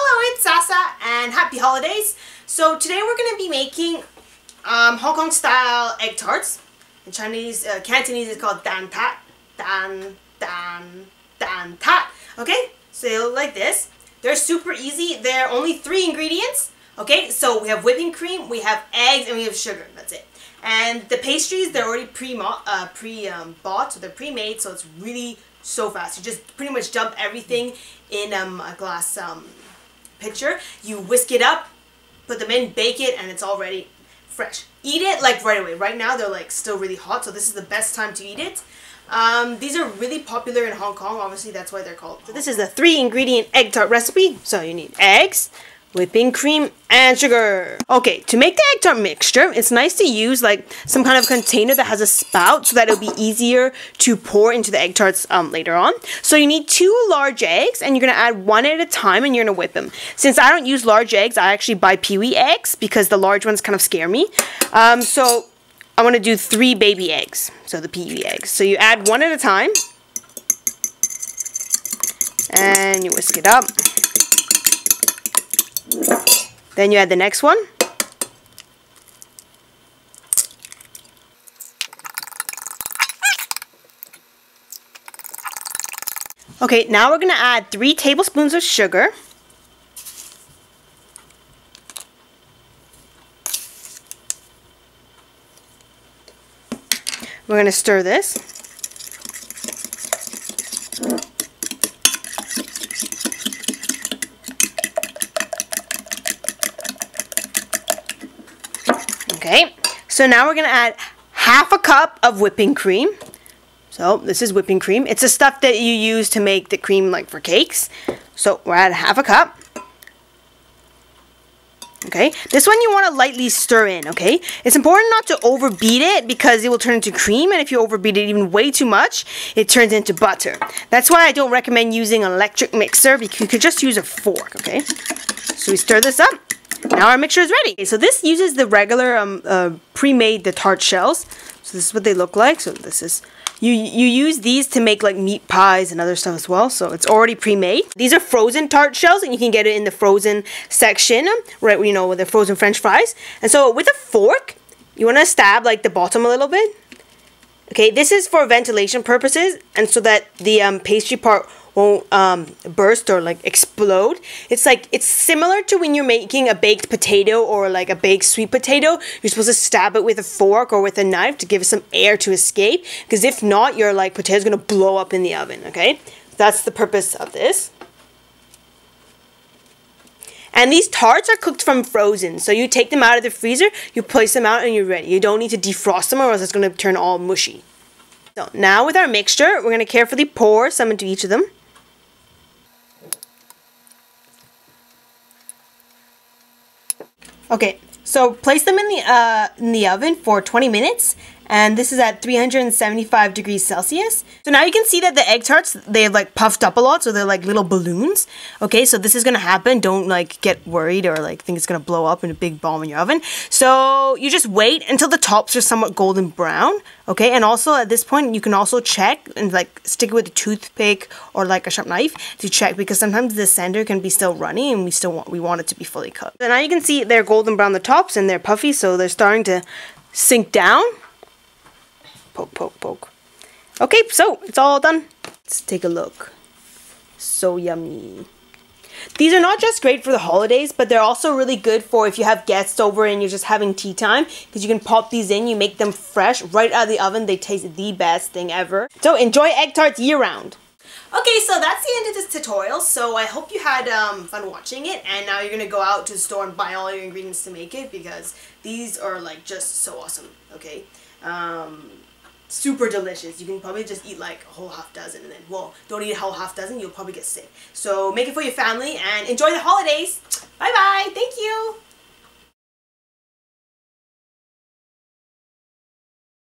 Hello, it's Sasa and happy holidays. So today we're going to be making um, Hong Kong style egg tarts. In Chinese, uh, Cantonese is called dan tat. Dan, dan, dan tat. Okay, so they look like this. They're super easy. They're only three ingredients. Okay, so we have whipping cream, we have eggs, and we have sugar. That's it. And the pastries, they're already pre uh, pre bought, so they're pre-made, so it's really so fast. You just pretty much dump everything in um, a glass um, pitcher. You whisk it up, put them in, bake it, and it's already fresh. Eat it like right away. Right now they're like still really hot, so this is the best time to eat it. Um, these are really popular in Hong Kong. Obviously, that's why they're called. So this is the three ingredient egg tart recipe. So you need eggs, whipping cream, and sugar. Okay, to make the egg tart mixture, it's nice to use like some kind of container that has a spout so that it'll be easier to pour into the egg tarts um, later on. So you need two large eggs and you're to add one at a time and you're to whip them. Since I don't use large eggs, I actually buy peewee eggs because the large ones kind of scare me. Um, so I want to do three baby eggs, so the peewee eggs. So you add one at a time and you whisk it up. Then you add the next one. Okay, now we're going to add 3 tablespoons of sugar. We're going to stir this. Okay, so now we're to add half a cup of whipping cream. So this is whipping cream. It's the stuff that you use to make the cream like for cakes. So we're at half a cup. Okay, this one you want to lightly stir in, okay? It's important not to overbeat it because it will turn into cream and if you overbeat it even way too much, it turns into butter. That's why I don't recommend using an electric mixer because you could just use a fork, okay? So we stir this up. Now our mixture is ready. Okay, so this uses the regular um, uh, pre-made the tart shells. So this is what they look like. So this is you you use these to make like meat pies and other stuff as well. So it's already pre-made. These are frozen tart shells, and you can get it in the frozen section, right? You know, with the frozen French fries. And so with a fork, you want to stab like the bottom a little bit. Okay, this is for ventilation purposes, and so that the um, pastry part won't um, burst or like explode. It's like it's similar to when you're making a baked potato or like a baked sweet potato. You're supposed to stab it with a fork or with a knife to give it some air to escape. Because if not, your like potato's gonna blow up in the oven. Okay, that's the purpose of this. And these tarts are cooked from frozen. So you take them out of the freezer, you place them out, and you're ready. You don't need to defrost them or else it's going to turn all mushy. So now with our mixture, we're going to carefully pour some into each of them. Okay, so place them in the uh, in the oven for 20 minutes and this is at 375 degrees Celsius. So now you can see that the egg tarts, they've like puffed up a lot, so they're like little balloons. Okay, so this is gonna happen. Don't like get worried or like think it's gonna blow up in a big bomb in your oven. So you just wait until the tops are somewhat golden brown. Okay, and also at this point you can also check and like stick it with a toothpick or like a sharp knife to check because sometimes the center can be still runny and we still want we want it to be fully cooked. So now you can see they're golden brown the tops and they're puffy, so they're starting to sink down poke, poke, poke. Okay, so it's all done. Let's take a look. So yummy. These are not just great for the holidays, but they're also really good for if you have guests over and you're just having tea time because you can pop these in, you make them fresh right out of the oven. They taste the best thing ever. So enjoy egg tarts year round. Okay, so that's the end of this tutorial. So I hope you had um, fun watching it and now you're going to go out to the store and buy all your ingredients to make it because these are like just so awesome, okay? Um, super delicious. You can probably just eat like a whole half dozen and then, well, don't eat a whole half dozen, you'll probably get sick. So make it for your family and enjoy the holidays. Bye bye. Thank you.